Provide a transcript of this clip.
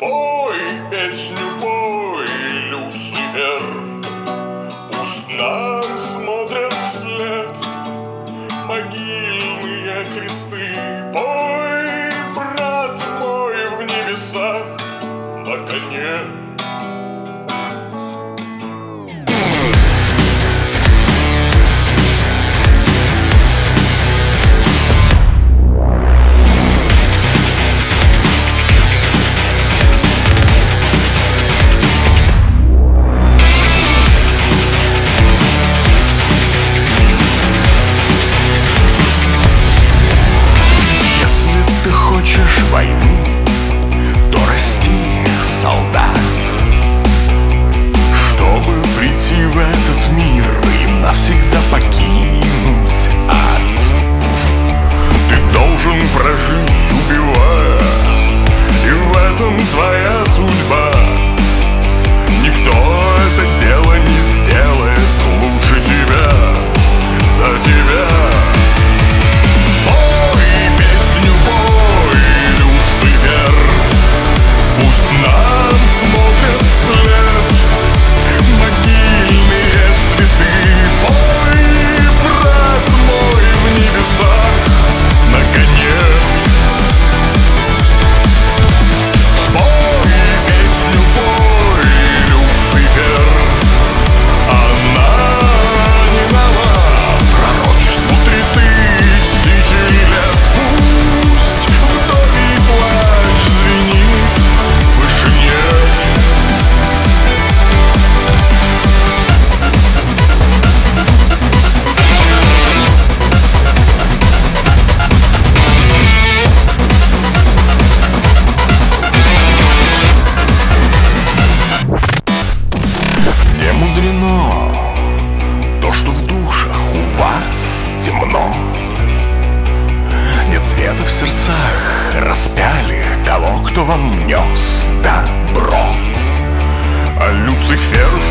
Пой песню, пой, Люцифер, Пусть нам смотрят вслед могильные кресты. Пой, брат мой, в небесах, наконец. прожить убивая. И в этом твоя что он нес добро. А Люцифер